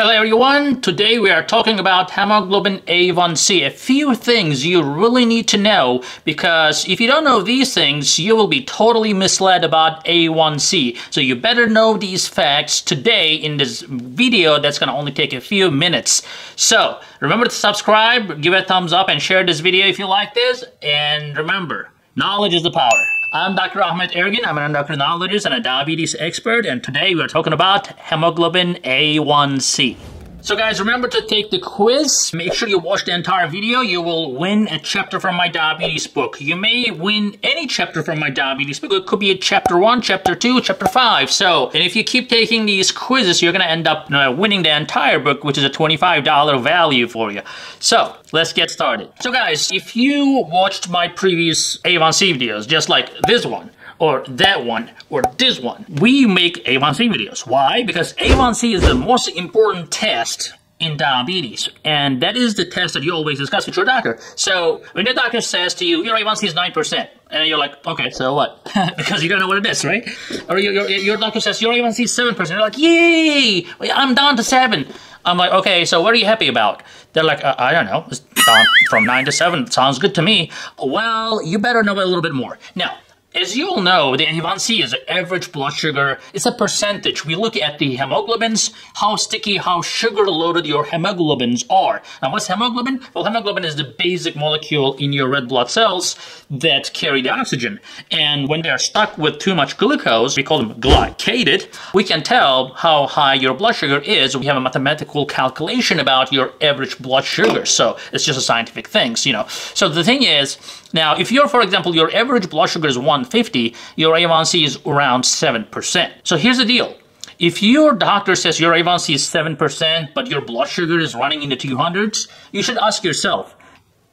Hello everyone, today we are talking about hemoglobin A1C. A few things you really need to know because if you don't know these things, you will be totally misled about A1C. So you better know these facts today in this video that's to only take a few minutes. So remember to subscribe, give a thumbs up and share this video if you like this. And remember, knowledge is the power. I'm Dr. Ahmed Ergin. I'm an endocrinologist and a diabetes expert, and today we're talking about hemoglobin A1C. So guys, remember to take the quiz. Make sure you watch the entire video. You will win a chapter from my diabetes book. You may win any chapter from my diabetes book. It could be a chapter 1, chapter 2, chapter 5. So, and if you keep taking these quizzes, you're to end up uh, winning the entire book, which is a $25 value for you. So, let's get started. So guys, if you watched my previous A1C videos, just like this one, or that one, or this one. We make A1C videos. Why? Because A1C is the most important test in diabetes. And that is the test that you always discuss with your doctor. So when your doctor says to you, your A1C is 9%, and you're like, okay, so what? because you don't know what it is, right? Or your, your, your doctor says, your A1C is 7%. You're like, yay, I'm down to 7. I'm like, okay, so what are you happy about? They're like, uh, I don't know, it's down from 9 to 7. Sounds good to me. Well, you better know a little bit more. Now, as you all know, the A1C is average blood sugar. It's a percentage. We look at the hemoglobins, how sticky, how sugar-loaded your hemoglobins are. Now, what's hemoglobin? Well, hemoglobin is the basic molecule in your red blood cells that carry the oxygen. And when they're stuck with too much glucose, we call them glycated, we can tell how high your blood sugar is. We have a mathematical calculation about your average blood sugar. So it's just a scientific thing, you know. So the thing is, now, if you're, for example, your average blood sugar is 150, your A1C is around 7%. So here's the deal. If your doctor says your A1C is 7%, but your blood sugar is running in the 200s, you should ask yourself,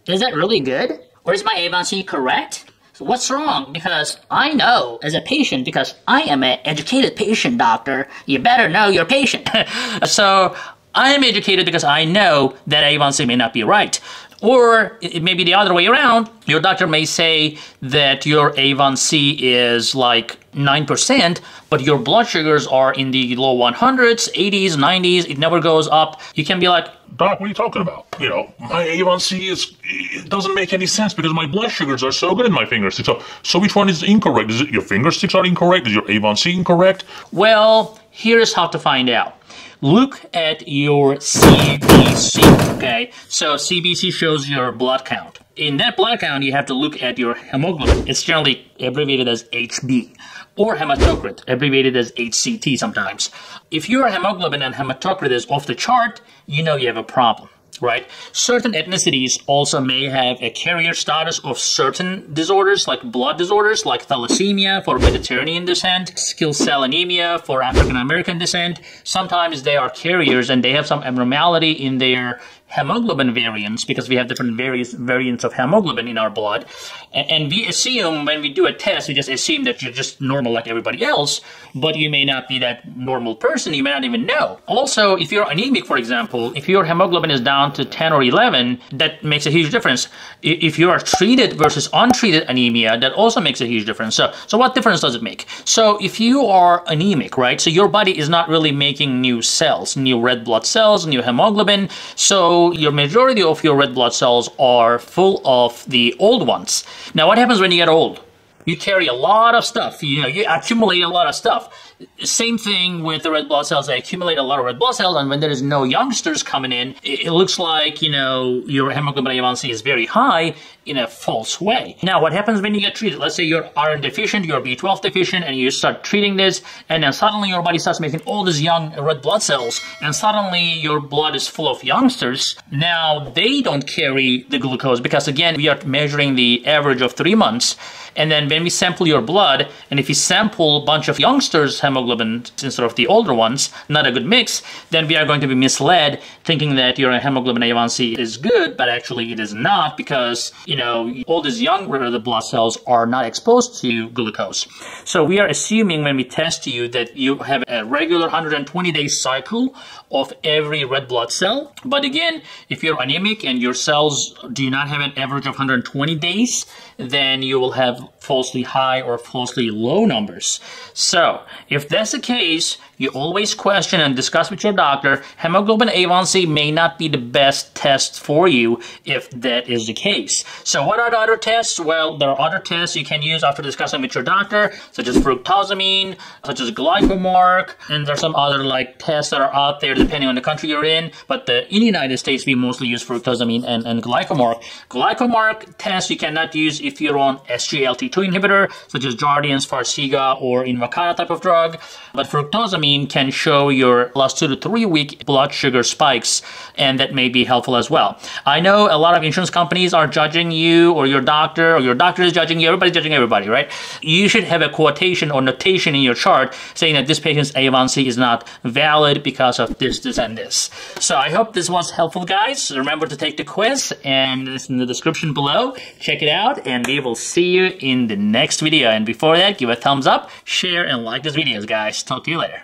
is that really good? Or is my A1C correct? So what's wrong? Because I know as a patient, because I am an educated patient doctor, you better know your patient. so I am educated because I know that A1C may not be right. Or it may be the other way around. Your doctor may say that your A1C is like 9%, but your blood sugars are in the low 100s, 80s, 90s, it never goes up. You can be like, Doc, what are you talking about? You know, my A1C is, it doesn't make any sense because my blood sugars are so good in my finger sticks. So, so which one is incorrect? Is it your finger sticks are incorrect? Is your A1C incorrect? Well, here's how to find out look at your CBC, okay? So CBC shows your blood count. In that blood count, you have to look at your hemoglobin. It's generally abbreviated as HB or hematocrit, abbreviated as HCT sometimes. If your hemoglobin and hematocrit is off the chart, you know you have a problem right? Certain ethnicities also may have a carrier status of certain disorders, like blood disorders, like thalassemia for Mediterranean descent, sickle cell anemia for African American descent. Sometimes they are carriers and they have some abnormality in their hemoglobin variants because we have different various variants of hemoglobin in our blood. And, and, we assume when we do a test, we just assume that you're just normal like everybody else, but you may not be that normal person. You may not even know. Also, if you're anemic, for example, if your hemoglobin is down to 10 or 11, that makes a huge difference. If you are treated versus untreated anemia, that also makes a huge difference. So, so what difference does it make? So if you are anemic, right, so your body is not really making new cells, new red blood cells, new hemoglobin, so your majority of your red blood cells are full of the old ones. Now what happens when you get old? You carry a lot of stuff, you know, you accumulate a lot of stuff. Same thing with the red blood cells. They accumulate a lot of red blood cells, and when there is no youngsters coming in, it, looks like, you know, your hemoglobin A1C is very high in a false way. Now, what happens when you get treated? Let's say you're iron deficient, you're B12 deficient, and you start treating this, and then suddenly your body starts making all these young red blood cells, and suddenly your blood is full of youngsters. Now, they don't carry the glucose because, again, we are measuring the average of three months, and then when we sample your blood, and if you sample a bunch of youngsters' hemoglobin instead of the older ones, not a good mix, then we are going to be misled thinking that your hemoglobin A1C is good, but actually it is not because, you know, all these young red blood cells are not exposed to glucose. So we are assuming when we test you that you have a regular 120 day cycle of every red blood cell. But again, if you're anemic and your cells do not have an average of 120 days, then you will have falsely high or falsely low numbers. So If that's the case, you always question and discuss with your doctor. Hemoglobin A1C may not be the best test for you if that is the case. So what are the other tests? Well, there are other tests you can use after discussing with your doctor, such as fructosamine, such as glycomark, and there's some other like tests that are out there depending on the country you're in. But the, in the United States, we mostly use fructosamine and, and glycomark. Glycomark test you cannot use if you're on SGLT2 inhibitor, such as Jardiance, Farxiga, or Invokana type of drug. But fructosamine can show your last two to three week blood sugar spikes, and that may be helpful as well. I know a lot of insurance companies are judging you, or your doctor, or your doctor is judging you. Everybody's judging everybody, right? You should have a quotation or notation in your chart saying that this patient's A1C is not valid because of this, this, and this. So I hope this was helpful, guys. Remember to take the quiz, and it's in the description below. Check it out, and we will see you in the next video. And before that, give a thumbs up, share, and like this video, guys. Talk to you later.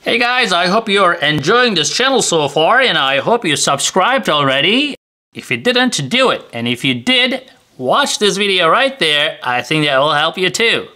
Hey guys, I hope you're enjoying this channel so far and I hope you subscribed already. If you didn't, do it. And if you did, watch this video right there. I think that will help you too.